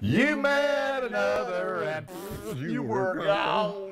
You met another and you were gone.